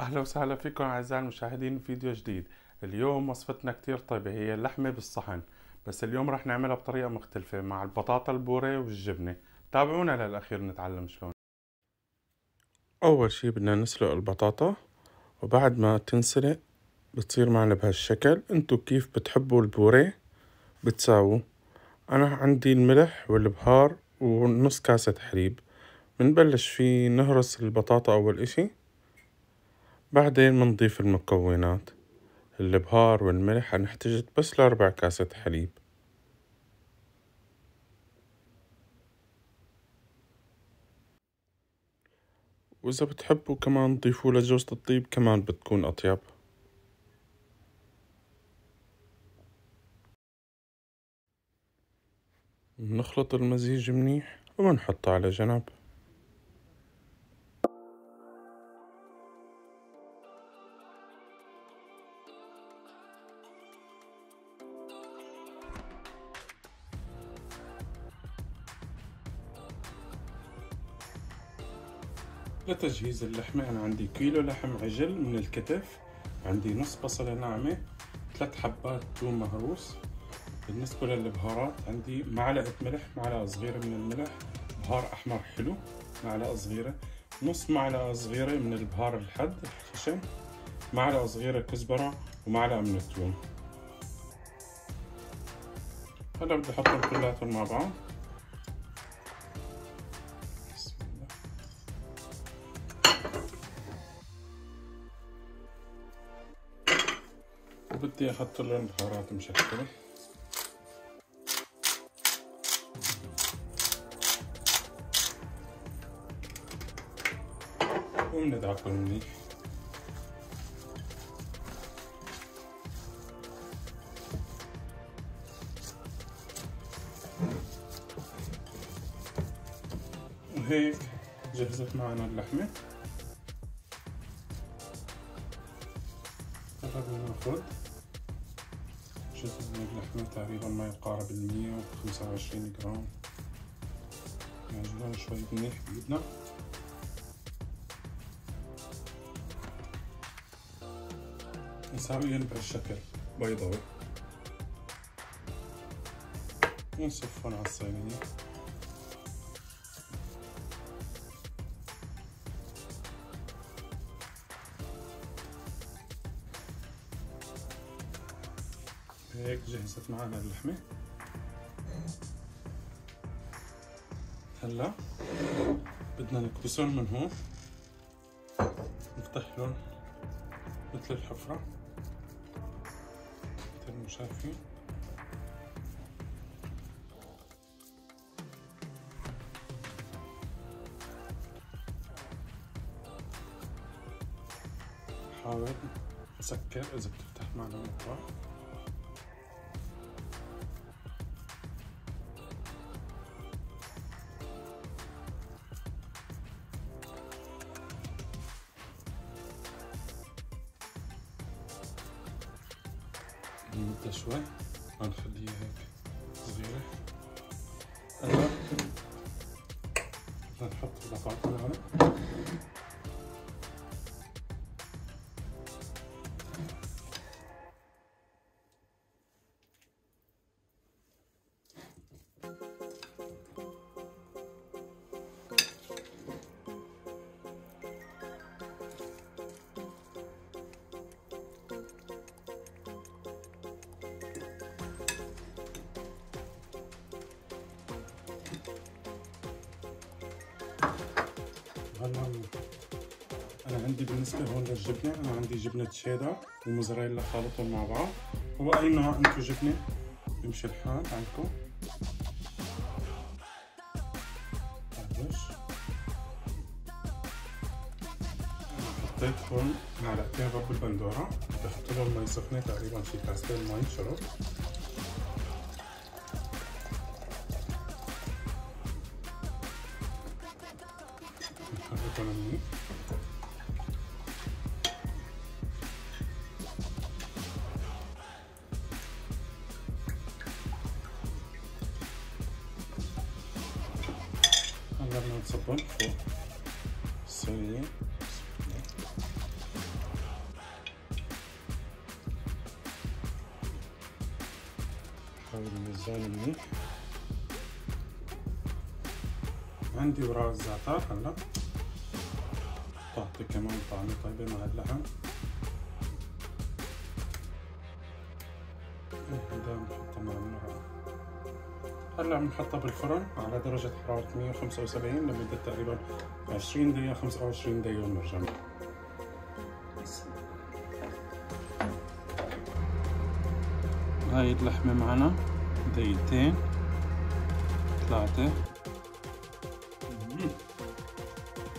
أهلا وسهلا فيكم أعزائي المشاهدين في فيديو جديد. اليوم وصفتنا كتير طيبة هي اللحمة بالصحن. بس اليوم رح نعملها بطريقة مختلفة مع البطاطا البوري والجبنة. تابعونا للأخير نتعلم شلون. أول شي بدنا نسلق البطاطا وبعد ما تنسلق بتصير معنا بهالشكل. انتو كيف بتحبوا البوري بتساووا أنا عندي الملح والبهار ونص كاسة حليب. بنبلش في نهرس البطاطا أول إشي. بعدين بنضيف المكونات. البهار والملح هنحتاج بس لأربع كاسة حليب. وإذا بتحبوا كمان تضيفوا لجوزة الطيب كمان بتكون أطيب. نخلط المزيج منيح وبنحطه على جنب. لتجهيز اللحمة أنا عندي كيلو لحم عجل من الكتف عندي نص بصلة ناعمة ثلاث حبات ثوم مهروس بالنسبة للبهارات عندي معلقة ملح معلقة صغيرة من الملح بهار أحمر حلو معلقة صغيرة نص معلقة صغيرة من البهار الحد الخشن معلقة صغيرة كزبرة ومعلقة من الثوم هلا بدي أحطهم كلاتهم مع بعض. وبدي أحط لهم بهارات مشكلة. وبندعكم منيح وهيك جهزت معنا اللحمة. هلا بناخد جزء من اللحمة تقريبا ما يقارب المية وخمسة وعشرين جرام. نعجنها شوي منيح بإيدنا. نساويهن بهالشكل بيضاوي. ونصفهم على الصينية. هيك جهزت معنا اللحمة. هلا بدنا نكبسهم من هون نفتح لهم مثل الحفرة مثل ما شايفين. حاول تسكر إذا بتفتح معنا مطرح نمدها شوي. ونخليها هيك صغيرة. هلا بدنا نحط البطاطا هون. أنا عندي بالنسبة هون للجبنة أنا عندي جبنة شيدر وموزاريلا خالطهم مع بعض. هو أي نوع انتو جبنة؟ بيمشي الحال عندكم. حطيت هون معلقتين رب البندورة بحط لهم مي سخنة تقريبا في كاستين مي شرب. 180 نقدر نصبهم فوق. الصينية نحاول نوزعهم منيح عندي وراء الزعتر هلا تعطي كمان طعمة طيبة مع اللحم هلا بنحطها بالفرن على درجة حرارة 175 لمدة تقريبا 20 دقيقة 25 دقيقة ونرجع. هاي اللحمة معنا دقيقتين ثلاثة.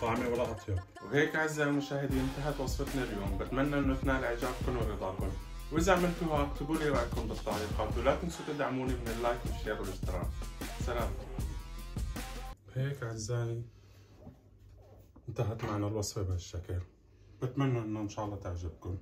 طعمة ولا أطيب. وهيك أعزائي المشاهدين انتهت وصفتنا اليوم. بتمنى إنه تنال إعجابكم ورضاكم وإذا عملتوها اكتبوا لي رأيكم بالتعليقات. ولا تنسوا تدعموني من اللايك والشير والاشتراك. سلام. هيك أعزائي انتهت معنا الوصفة بهالشكل. بتمنى إنه إن شاء الله تعجبكم.